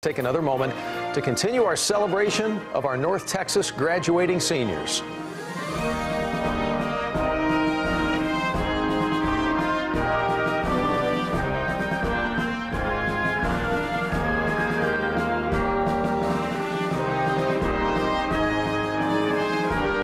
Take another moment to continue our celebration of our North Texas graduating seniors.